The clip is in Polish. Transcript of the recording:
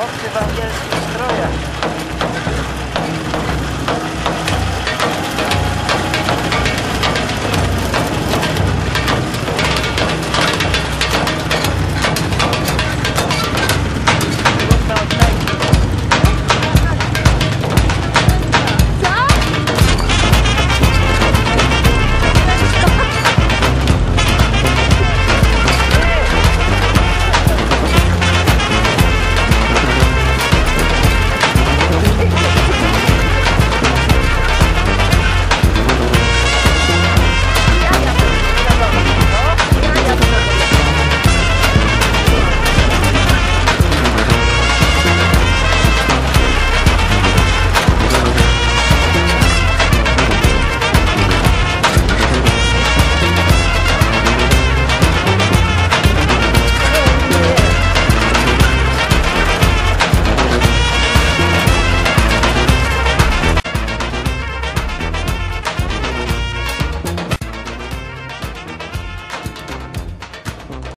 Chłopcy w angielskich strojach.